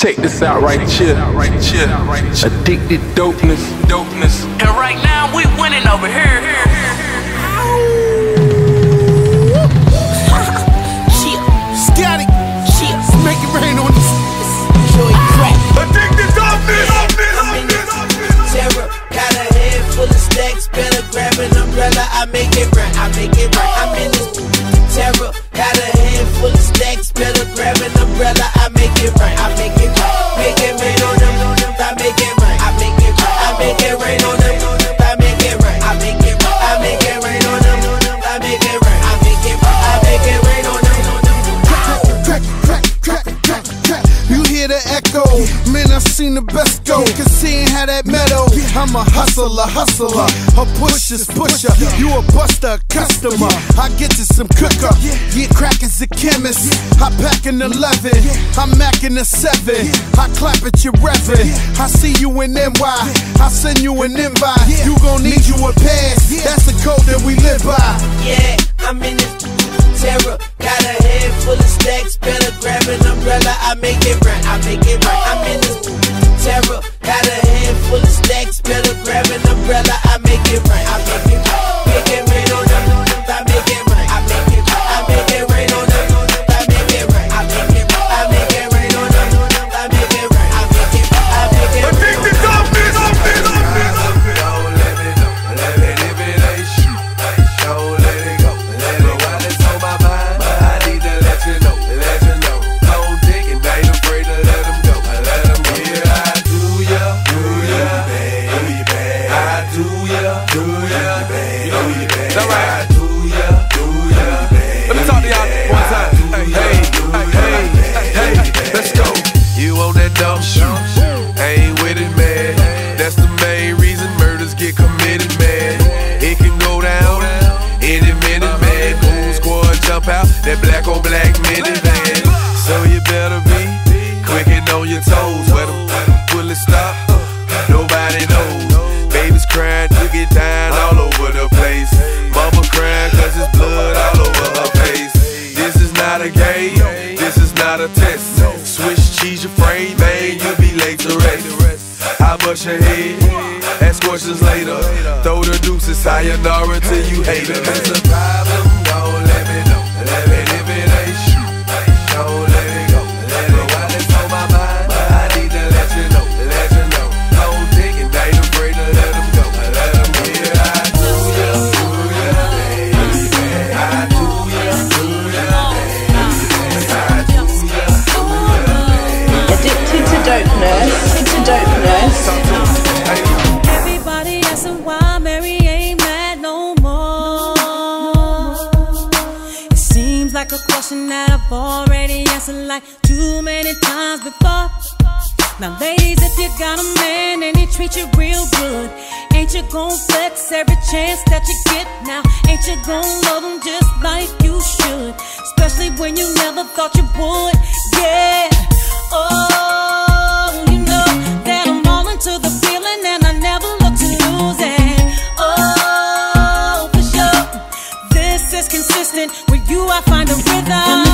Check this out right here. Addicted dopeness, dopeness. And right now we winning over here. Shit, Scotty, shit, make it rain on this. Joey crack. Addicted dopeness, I'm in this terror. Got a head full of stacks. Better grab an umbrella. I make it right. I make it right. I'm a hustler, hustler. A pusher's pusher. You a buster, customer. I get to some cooker. Yeah, crack is a chemist. I pack an 11. I'm macking a 7. I clap at your revving. I see you in NY. I send you an invite. You gon' need you a pass. That's the code that we live by. Yeah, I'm in this terror. Got a head full of stacks. Better grab an umbrella. I make it right. I make it right. I'm in this terror. Got a head full of stacks. Till you hate it. It's Now, ladies, if you got a man and he treats you real good, ain't you gon' flex every chance that you get now? Ain't you gon' love him just like you should? Especially when you never thought you would, yeah. Oh, you know that I'm all into the feeling and I never look to lose it. Oh, for sure, this is consistent. With you, I find a rhythm.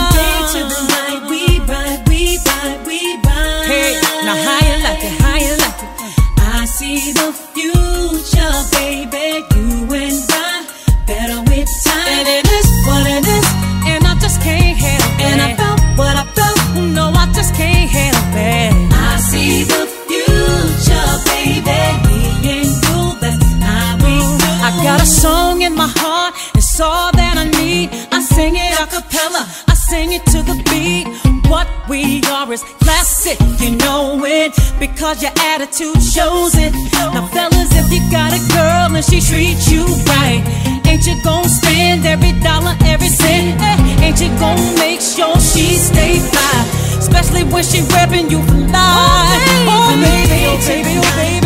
It, because your attitude shows it. Now, fellas, if you got a girl and she treats you right, ain't you gonna spend every dollar, every cent? Eh, Ain't you gonna make sure she stay fly, especially when she repping you for life? Oh, baby, oh, baby, oh, baby. Hey,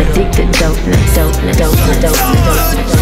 addicted dopeness. Dopeness. Dopeness. Dopeness. Dopeness.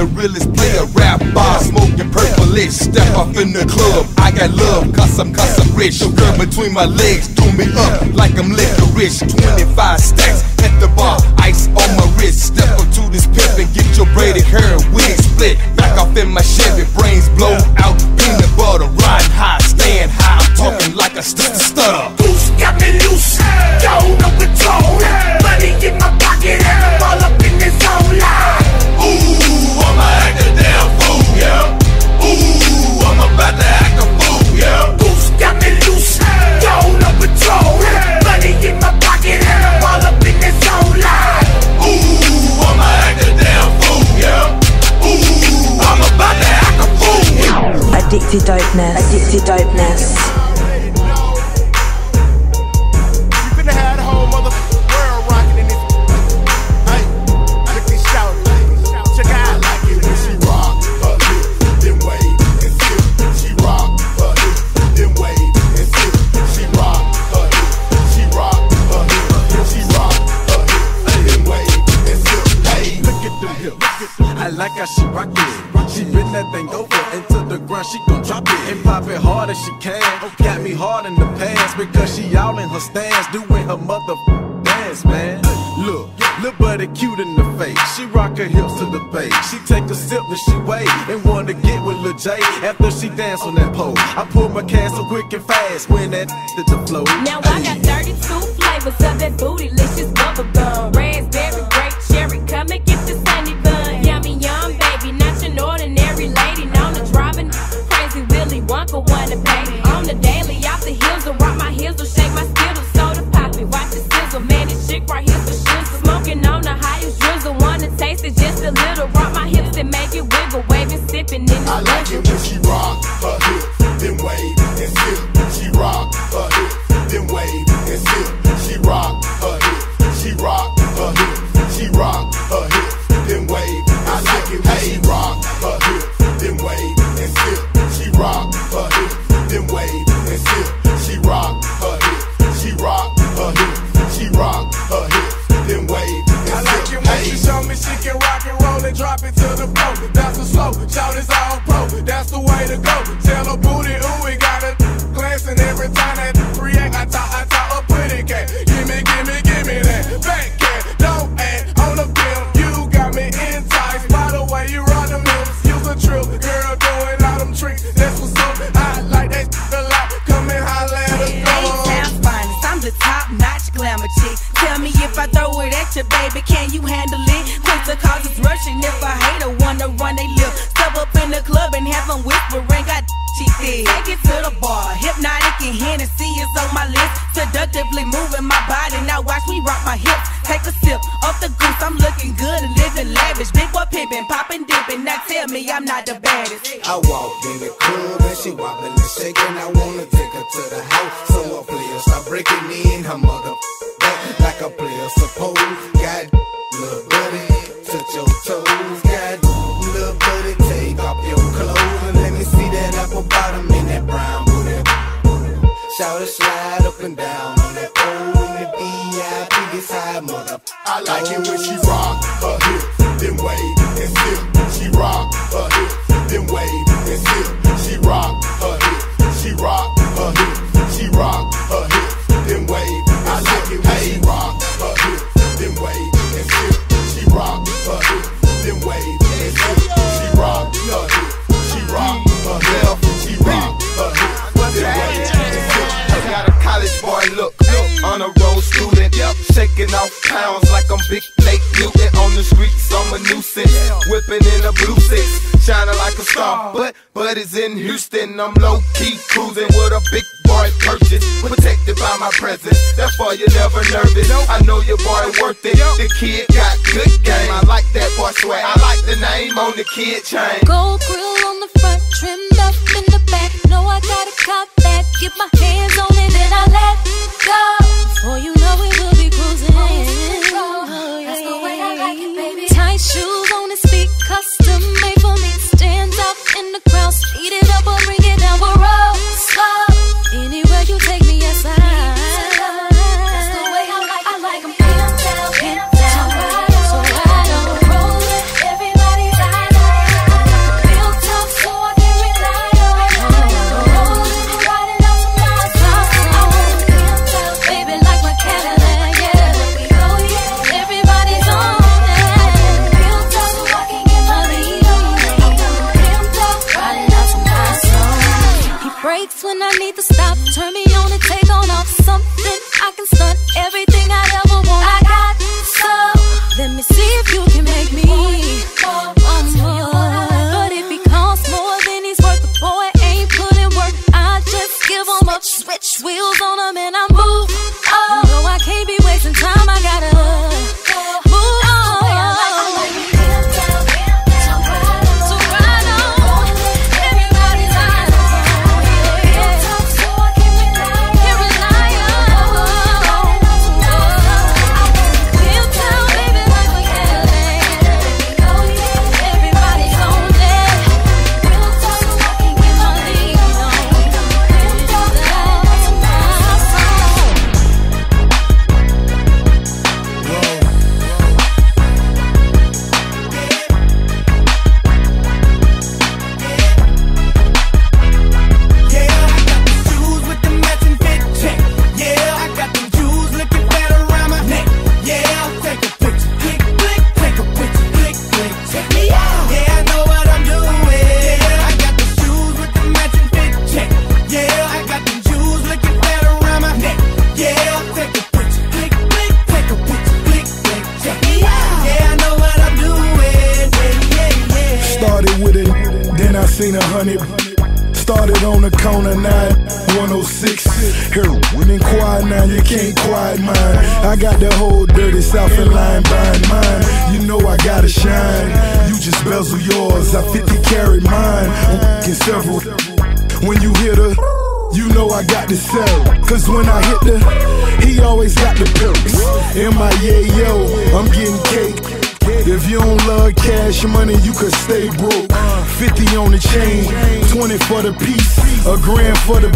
the realest player, rap bar, smoking purplish. Step off in the club, I got love, cause I'm, cause I'm rich. Your girl between my legs, do me up like I'm licorice. 25 stacks, moving my body. Now watch me rock my hips. Take a sip of the goose. I'm looking good and living lavish. Big boy pimping, popping, dipping. Now tell me I'm not the baddest. I walk in the club and she wobbling and shaking. I wanna take her to the house. So I play her, start breaking in her mother like a player supposed. God Shout slide up and down on that pole in the VIP, Get high mother. I like it when she rock her hip, then wave and sip. She rock her hip, then wave and sip. She rock her pounds like I'm Big Nate Newton on the streets. I'm a nuisance, whipping in a blue six, shining like a star. But but is in Houston. I'm low key cruising with a big boy purchase, protected by my presence. That's why you're never nervous. I know your boy worth it. The kid got good game. I like that boy swag. I like the name on the kid chain. Gold grill on the front, trimmed up in the back. No, I gotta cut back. Get my hands on it and I let go. Before you know it, will several. When you hit her, you know I got the sell. Cause when I hit her, he always got the perks. M.I.A.O., I'm getting cake. If you don't love cash money, you could stay broke. 50 on the chain, 20 for the piece, a grand for the.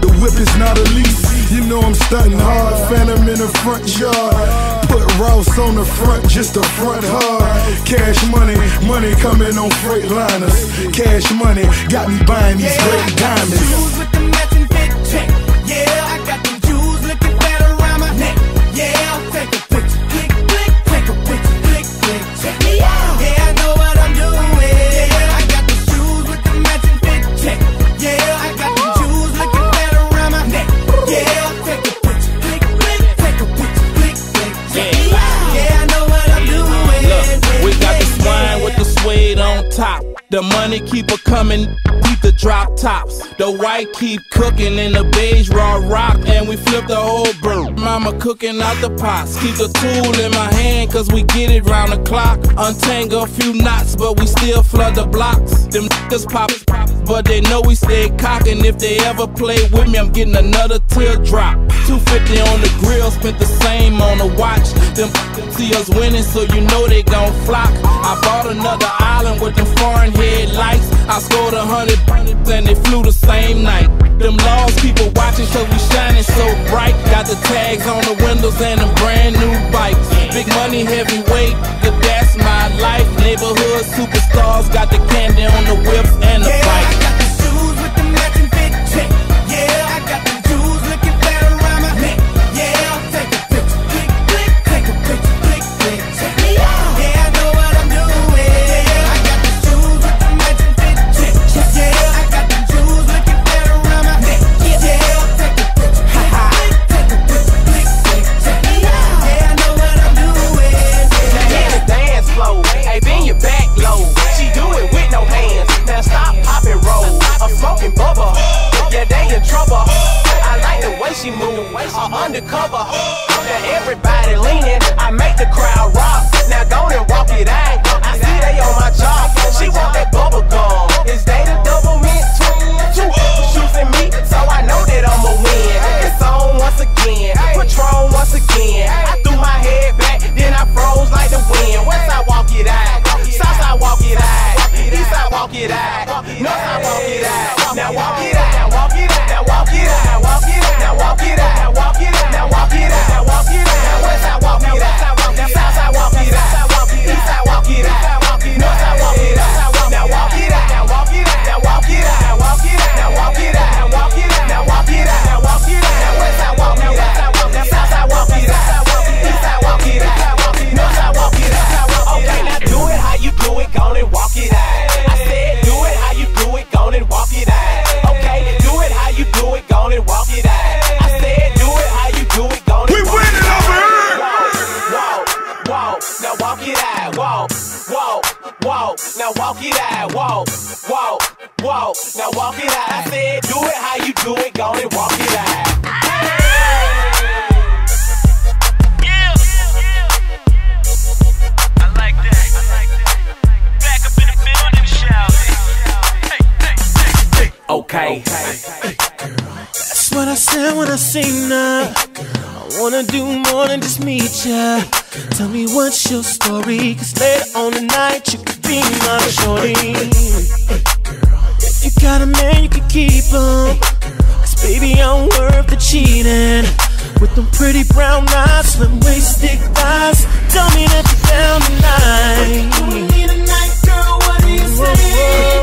The whip is not a lease. You know I'm stunting hard, phantom in the front yard. Ross on the front, just a front hard. Cash money, money coming on freight liners. Cash money got me buying these great diamonds. Shoes with the matching fit check. Yeah, I got them jewels looking better around my neck. Yeah. keep a coming keep the drop tops. The white keep cooking in the beige raw rock, and we flip the whole bird. Mama cooking out the pots. Keep the tool in my hand, cause we get it round the clock. Untangle a few knots, but we still flood the blocks. Them niggas pop, but they know we stay cocking. If they ever play with me, I'm getting another teardrop. 250 on the grill, spent the same on the watch. Them see us winning, so you know they gon' flock. I bought another island with them foreign headlights. I scored a hundred and they flew the same night. Them laws people watching, so we shining so bright. Got the tags on the windows and them brand new bikes. Big money, heavyweight, yeah, that's my life. Neighborhood superstars got the candy on the whips and the yeah, bike. undercover. tonight, you could be my shorty. If you got a man, you could keep him. Cause baby, I'm worth the cheating. With them pretty brown eyes, slim waist, thick thighs. Tell me that you're down tonight. You wanna be tonight, girl, what do you say?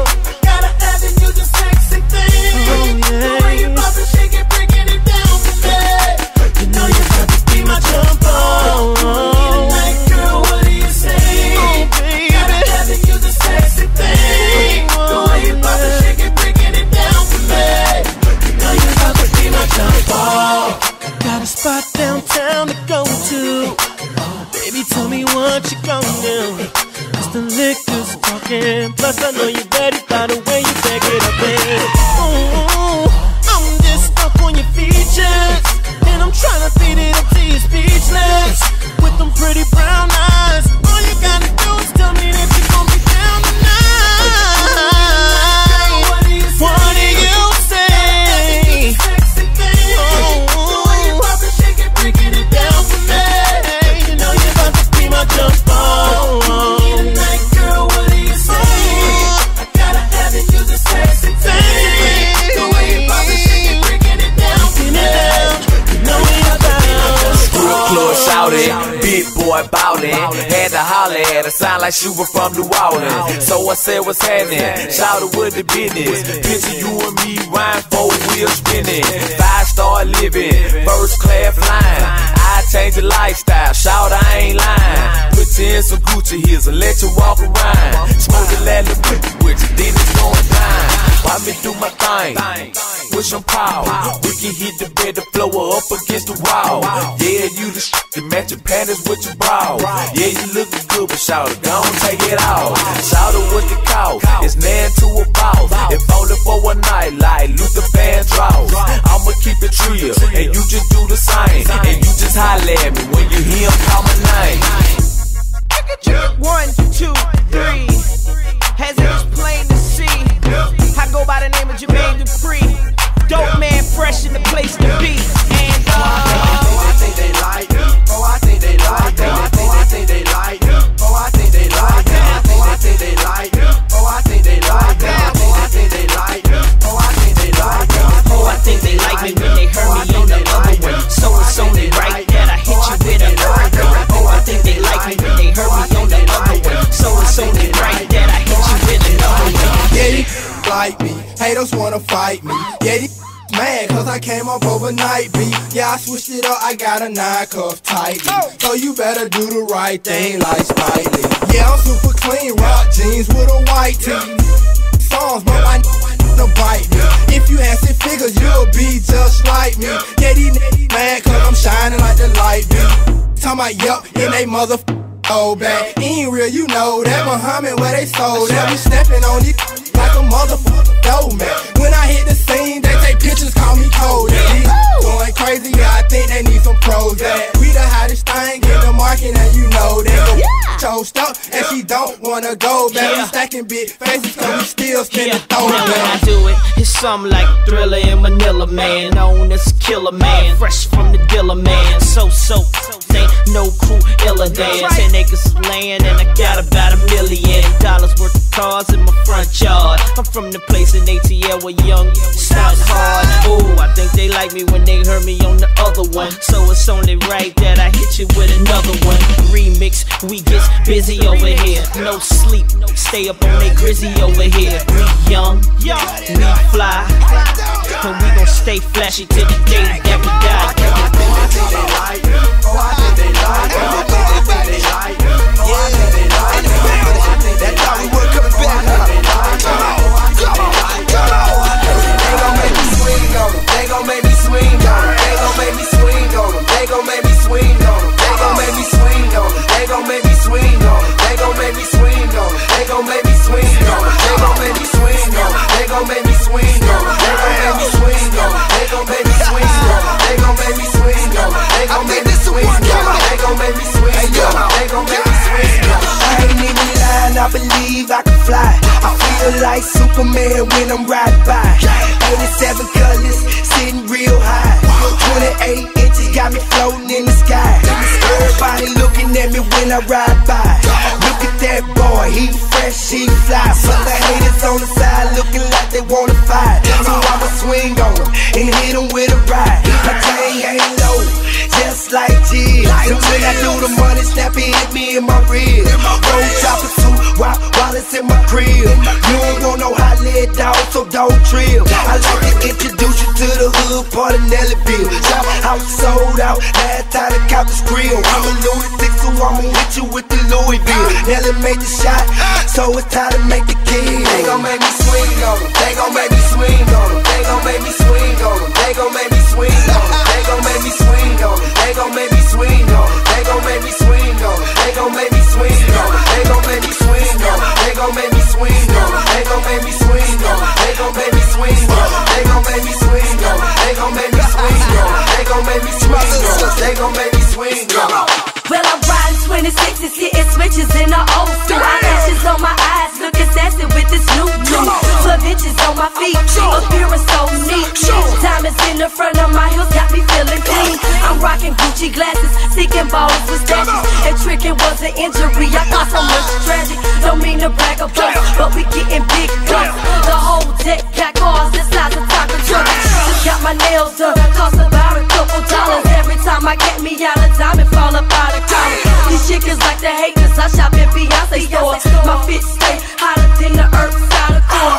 Holler at her, sound like she was from New Orleans. So I said, what's happening? Shouted with the business. Picture you and me riding four wheels spinning. Five star living, first class flying. I change the lifestyle, shout I ain't lying. Put you in some Gucci heels and let you walk around. Smoke the leather with you, then it's going down. Why me do my thing? With some power, we can hit the bed, the floor up against the wall. Yeah, you the shit to match your panties with your bra. Yeah, you looking good, but shout don't take it off. Shout it with the cow, it's man to a boss. If only for one night, like Luther Vandross. I'ma keep it real, and you just do the same. And you just holler at me when you hear him call my name. One, two, three. As it is plain to see, I go by the name of Jermaine Dupri. Dope man, fresh in the place to be. And uh, Oh, I think they like Oh, I think they like Oh, I think they like think they like me when they heard me on the other one. So it's only right that I hit you with another one. Oh, I think they like me when they heard me on the other one. So it's only right that I hit you with another one. Yeah, these like me. Haters wanna fight me. Yeah, these mad cause I came up overnight beat. Yeah, I switched it up, I got a nine cuff tightly. So you better do the right thing like Spike Lee. Yeah, I'm super clean, rock jeans with a white tee. Songs, but I to bite me. If you had six figures, you'll be just like me. Yeah, these niggas mad cause I'm shining like the light beam. Talking about yup, in they mother old bag. Ain't real, you know that Muhammad where they sold that. We stepping on these like a motherfucker dough man. When I hit the scene, they take pictures, call me cold. These going crazy, yeah, I think they need some pros. That we the hottest thing in the market, and you know that. go toast up, and she don't wanna go back. We Yeah. stacking big faces, cause we still spinning Now when I do it, it's something like Thrilla in Manila, man. Known as Killer Man, fresh from the Dilla, man. So, so, ain't no crew iller than. Ten acres of land, and I got about a million dollars worth of cars in my front yard. I'm from the place in ATL where young stunt hard. Ooh, I think they like me when they heard me on the other one. So it's only right that I hit you with another one. Remix, we get busy over here. No sleep, stay up on that grizzy over here. We young, we fly, and we gon' stay flashy till the day that we die. That's gon' make me swing on. They gon' make me swing on. They gon' make me swing on. They gon' make me swing on. They gon' make me swing on. They gon' make me swing on. They gon' make me swing on. They gon' make me swing on. They gon' make me swing on. They gon' make me swing on. They gon' make me swing on. I believe I can fly. I feel like Superman when I'm riding by. 87 colors, sitting real high. 28 inches got me floating in the sky. Everybody looking at me when I ride by. Look at that boy, he fresh, he fly. But the haters on the side looking like they wanna fight. So I'ma swing on them and hit them with a ride. My chain ain't low, just like G. And when I do the money, snap it hit me in my rib. Dog, trill. I like to introduce you to the hood part of Nellyville. Shop house sold out, last time I count the grill. I'm a lunatic, so I'ma hit you with the Louisville. Nelly made the shot, so it's time to make the kill. They gon' make me swing on 'em. They gon' make me swing on 'em. They gon' make me swing on 'em. They gon' make me swing on 'em. They gon' make me swing on 'em. They gon' make me swing on 'em. They gon' make me swing on 'em. They gon' make me swing on 'em. They gon' make me swing on 'em. They gon' make me swing on 'em. They gon' make me swing swing 'em. They gon' make me swing 'em. They gon' make me swing 'em. They gon' make me swing 'em. They gon' make me swing 'em. Well, I'm riding 26s, hitting switches in the old school. Twelve on my feet, appearing so neat. Diamonds in the front of my heels got me feeling clean. I'm rocking Gucci glasses, seeking balls with stashes. And tricking was an injury. I got so much tragic. Don't mean to brag or boast, but we getting big guns. The whole deck got cars the size of taco trucks. Just got my nails done, cost about a couple dollars. Every time I get me out of diamond, fall up out of collar. These chickens like to hate cause I shop at Beyonce store. My fit stay hotter than the earth side of core.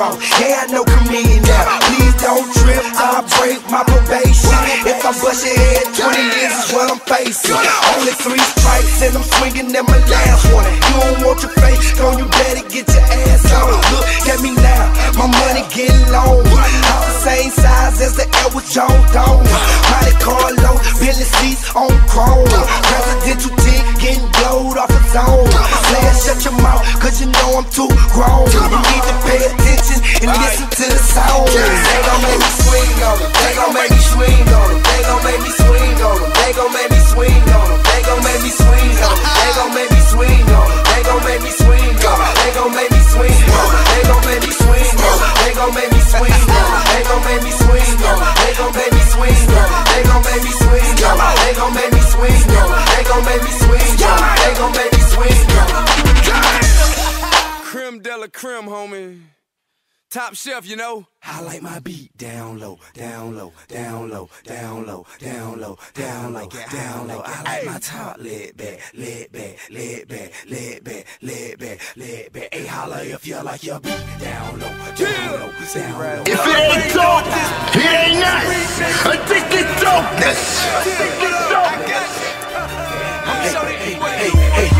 Ross. Yeah, I know comedian now. Please don't trip, I'll break my probation. If I bust your head, 20 years is what I'm facing. Only three strikes and I'm swinging at my last one. You don't want your face, don't you better get your ass on. Look at me now, my money getting long. All the same size as the Edward Jones Dome. Monte Carlo, Billy seats on chrome. Presidential dick getting blowed off the zone. Player, shut your mouth, cause you know I'm too grown. You need Top shelf, you know. I like my beat down low, down low, down low, down low, down low, down low, down low. I like my top laid back, laid back, laid back, laid back, laid back, laid back. Hey, holla if you like your beat down low, down low, down low. If it ain't dope, it ain't nice. Addicted dopeness. Hey, hey, hey, hey,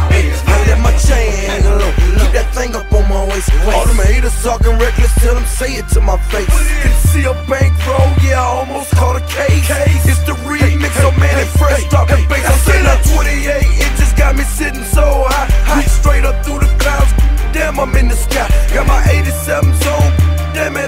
up. All them haters talking reckless, tell them say it to my face. Can see a bankroll, yeah, I almost caught a case. It's the remix, so man, it fresh, talking bass. I'm saying that 28 inches got me sitting so high. High straight up through the clouds. Damn, I'm in the sky. Got my 87 zone. Damn it,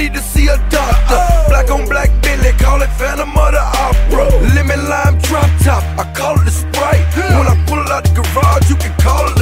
need to see a doctor. Black on black Billy, call it Phantom of the Opera. Lemon lime drop top, I call it a Sprite. When I pull it out the garage, you can call it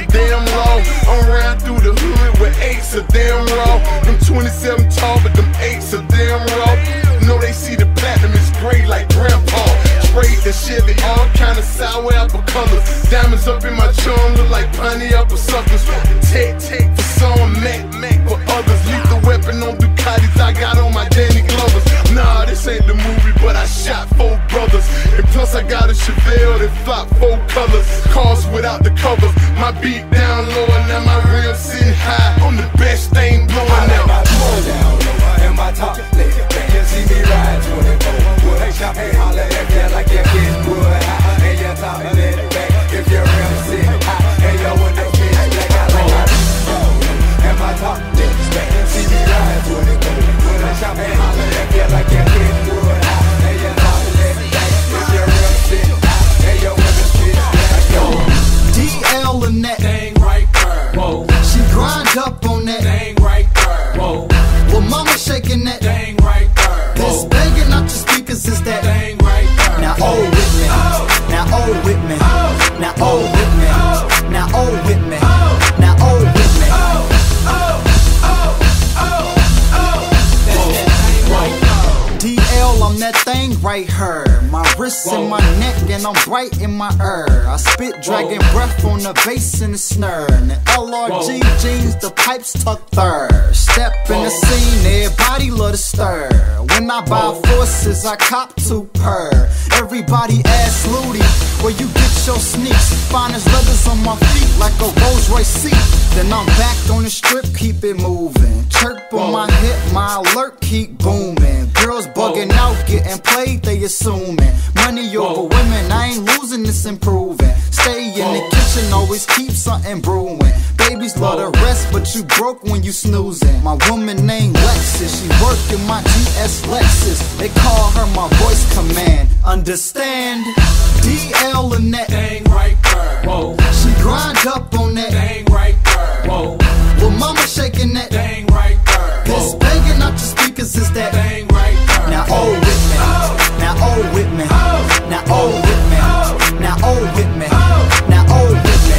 a damn low. I'm riding through the hood with eights a damn roll. Them 27 tall, but them eights a damn roll. Know they see the platinum is gray like grandpa. Sprayed the Chevy, all kind of sour apple colors. Diamonds up in my chum look like piney apple suckers. Tech, tech for some, Mac, Mac for others. Leave the weapon on Ducatis, I got on my Danny Glovers. Nah, this ain't the movie. Sneaks? Finest leathers on my feet, like a Rolls Royce seat. Then I'm back on the strip, keep it moving. Chirp on my hip, my alert keep booming. Girls bugging out, getting played, they assuming. Money over women, I ain't losing, it's improving. Stay in the kitchen, always keep something brewing. Babies love to rest, but you broke when you snoozing. My woman named Lexus, she working my GS Lexus. They call her my voice command. Understand? DL and that. Dang right there. Whoa. She grind up on that. Dang right there. Whoa. Well, mama shaking that. Dang right there. This banging out the speakers is that. Dang right there. Now oh with me. Now oh with me. Now oh with me. Now oh with me. Now oh with me.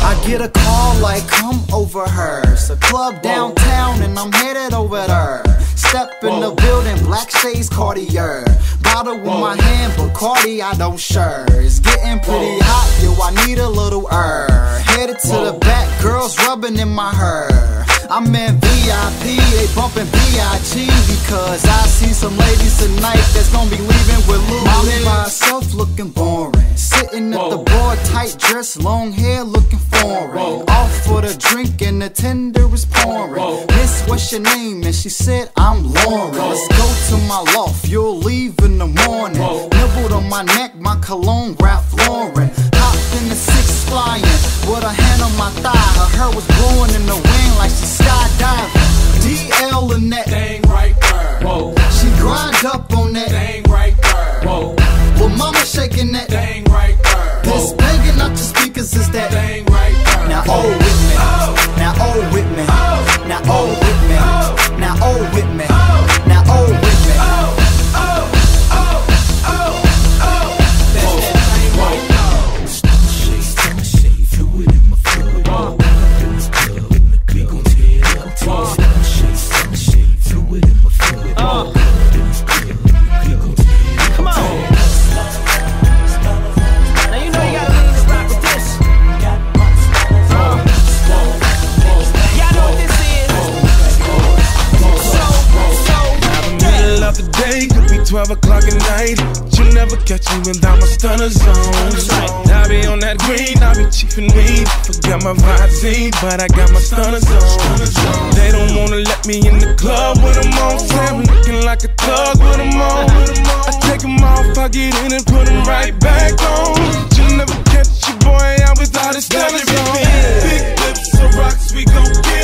I get a call like come over her. It's a club downtown and I'm headed over there. Step in the building, black shades Cartier. Bottle in my hand, but Cardi I don't share. It's getting pretty hot, yo. I need a little air. Headed to the back, girls rubbing in my hair. I'm in VIP, they bumping B.I.G. Because I see some ladies tonight that's gonna be leaving with Lou. Molly by herself looking boring. Sitting at the bar, tight dress, long hair looking foreign. Off for the drink and the tender is pouring. Miss, what's your name? And she said, I'm Lauren. Let's go to my loft, you'll leave in the morning. Nibbled on my neck, my cologne, Ralph Lauren. In the six flying with a hand on my thigh. Her hair was blowing in the wind like she skydiving. DL and that. Dang right there. Whoa. She grind up on that. Dang right there. Whoa. Well, mama shaking that. Dang right there. This banging out the speakers is that. Dang right there. Now oh with oh. me. Now oh with oh. me. Now oh with oh. me. Now oh with me. 5 o'clock at night. You'll never catch me without my stunner zone. I be on that green, I be chipping weed. Forget my Vizine, but I got my stunner zone. They don't wanna let me in the club with them on. Sam looking like a thug with them on. I take them off, I get in and put them right back on. You'll never catch your boy out without his stunner zone. Big lips rocks, we gon' get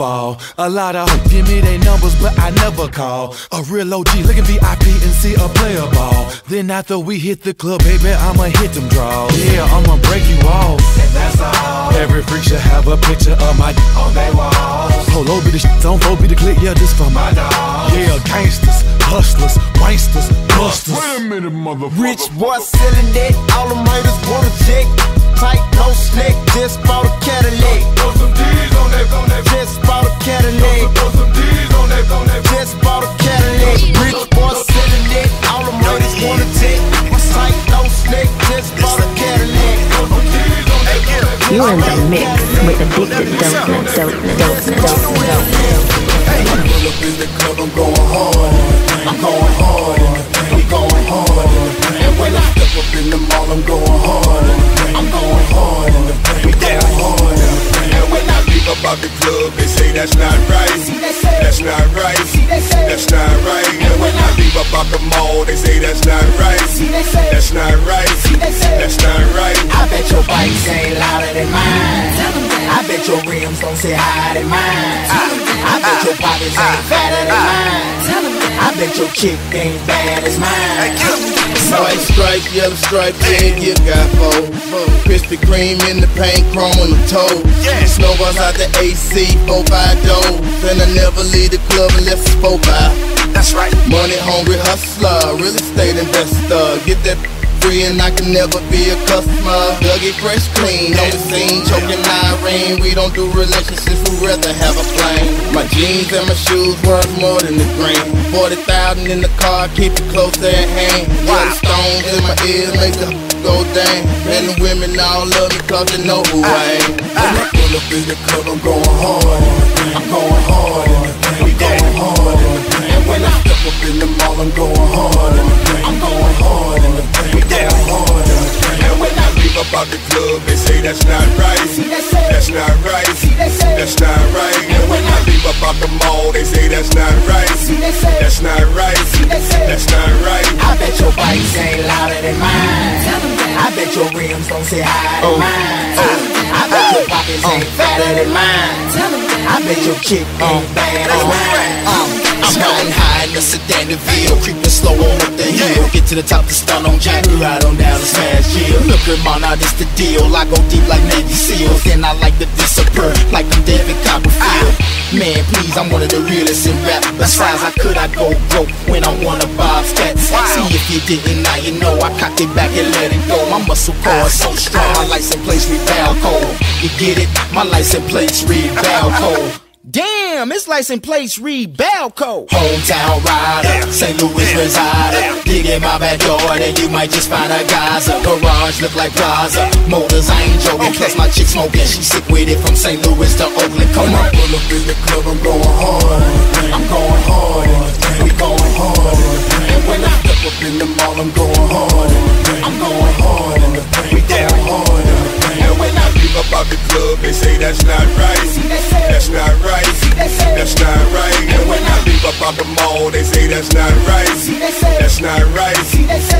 fall. A lot of give me their numbers, but I never call. A real OG looking VIP and see a player ball. Then after we hit the club, baby, I'ma hit them draws. Yeah, I'ma break you off. And that's all. Every freak should have a picture of my d- on their walls. Polo be the shit, don't be the click, yeah, this for my dog. Yeah, gangsters, hustlers, wanksters, busters. Wait a minute, motherfucker. Rich boy selling that, all them haters wanna check. Tight, no snack, just bought a Cadillac. Throw some D's on that, on that. Just bought a Cadillac. Throw some D's on that, on that. Just bought a Cadillac. Rich boy selling that, all them haters wanna check. Tight, no snack, just bought a Cadillac. Throw some D's You're in the mix with addicted dopeness, dopeness, dopeness, dopeness. I pull up in the club, I'm going hard. I'm going hard. We going hard. And when I step up in the mall, I'm going hard. I'm going hard. Up out the club, they say that's not right. That's not right. That's not right. And when I leave up out the mall, they say that's not right. That's not right. That's not right. I bet your bikes ain't louder than mine. I bet your rims don't say hi than mine. I bet your pockets ain't fatter than mine. I bet your chick ain't bad as mine. White stripe, yellow stripe, yeah, you got four. Krispy Kreme in the paint, chrome on the toe. Snowballs out the AC, 4 by dough. And I never leave the club unless it's 4 by. That's right. Money hungry hustler, real estate investor. Get that free and I can never be a customer. Dougie fresh clean, on the scene, choking Irene. We don't do relationships, we rather have a flame. My jeans and my shoes worth more than the green. 40,000 in the car, keep it close at hand. Yeah, the stones in my ears make the go down. And the women all love me cause they know who I am. When I pull up in the club, I'm going hard. I'm going hard. We going hard. And when I step up in the mall, I'm going hard. I'm going hard. We going hard. And when I leave up out the club, they say that's not right. That's not right. That's not right. And when I leave up out the mall, they say that's not right. That's not right. Your rims don't say hi to mine. I bet your pockets ain't fatter than mine. I bet your chick ain't oh. bad as mine. Uh, I'm riding high in the sedan DeVille, creeping slow on up the hill. Get to the top to stun on Jack, ride on down the smash chill. Look at man, now this the deal. I go deep like Navy SEALs, then I like to disappear like I'm David Copperfield. Man, please, I'm one of the realest in rap. Besides, I could I go broke when I want to Bob's cats. See if you didn't, now you know I cocked it back and let it go. My muscle core is so strong, my license plates read Balco. You get it? My license plates read Balco. Damn, it's license plates read Balco. Hometown rider, St. Louis resider. Dig in my backyard and you might just find a Gaza. Garage look like Plaza. Motors, I ain't joking. Plus my chick smoking, she sick with it from St. Louis to Oakland. Come on. pull up in the club, I'm going hard. I'm going hard. We going hard. And when I step up in the mall, I'm going hard. I'm going hard. We going hard. And when I leave up out the club, they say that's not right. That's not right. That's not right. And when I leave up out the mall, they say that's not right. That's not right.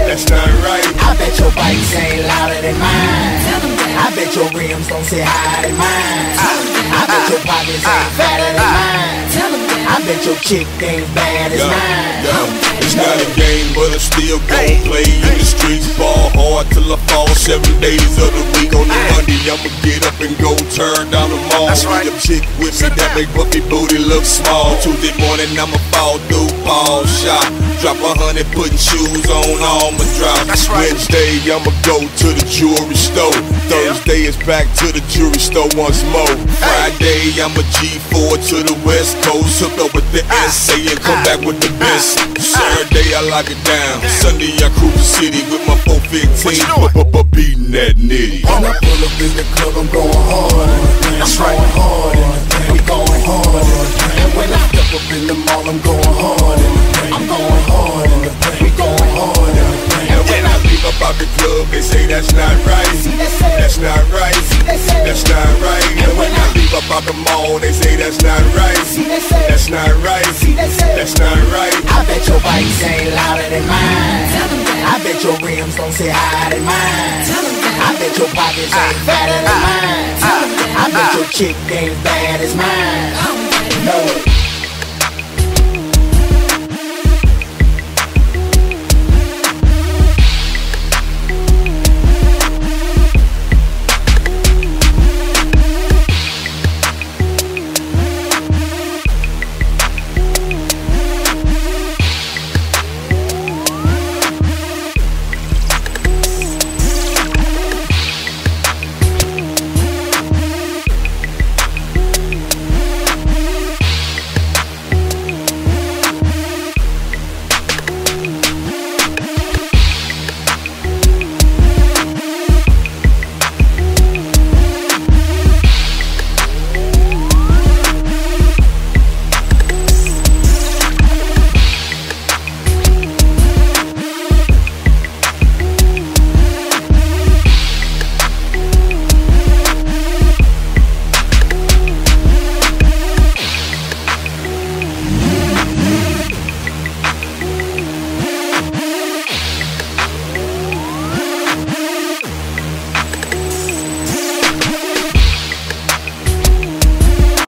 That's not right. I bet your bikes ain't louder than mine. I bet your rims don't say hi to mine. I bet your pockets ain't fatter than ah, ah, ah. mine. I bet your chick ain't bad as mine. It's not a game, but I still gon' play in the streets. Ball hard till I fall seven days of the week. On the Monday, I'ma get up and go turn down the mall. That's right. Your chick with me, that make Buffy booty look small. Tuesday morning, I'ma fall through ball shop. Drop a hundred, putting shoes on all my drop. That's right. Wednesday, I'ma go to the jewelry store. Thursday is back to the jewelry store once more. Friday, I'ma G4 to the West Coast. Hook up with the ah. SA and come ah. back with the best. Ah. Saturday, I lock it down. Sunday, I cruise the city with my 415. But beating that nitty. When I pull up in the club, I'm going hard. That's right. Hard. We going hard in the thing. And when I step up in the mall, I'm going hard in the thing. I'm going hard in the. We going hard when up out the club, they say that's not right. That's not right. That's not right. And when I leave up out the mall, they say that's not right. That's not right. That's not right. I bet your bikes ain't louder than mine. I bet your rims don't say higher than mine. I bet your pockets ain't fatter than mine. I bet your chick ain't bad as mine. No.